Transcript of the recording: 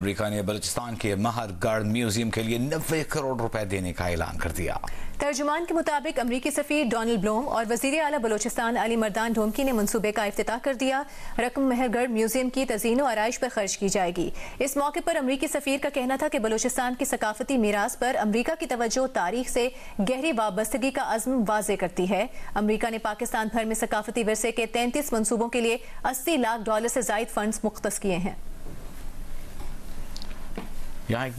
America ने बलूचिस्तान के महरगढ़ museum के लिए नब्बे करोड़ रुपए देने का ऐलान कर दिया। तर्जुमान के मुताबिक अमरीकी सफ़ी डोनाल्ड ब्लोम और वज़ीर अला बलोचिस्तान अली मरदान ढोमकी ने मनसूबे का अफ्ताह कर दिया। रकम मेहरगढ़ म्यूज़ियम की तजीन आरइश पर खर्च की जाएगी। इस मौके पर अमरीकी सफीर का कहना था कि बलोचिस्तान की सकाफती मीरास पर अमरीका की तवज्जो तारीख से गहरी वाबस्तगी का अज़म वाज करती है। अमरीका ने पाकिस्तान भर में सकाफती वरसे के तैंतीस मनसूबों के लिए अस्सी लाख डॉलर से जायद फंड मुख्त किए हैं। Yeah, I.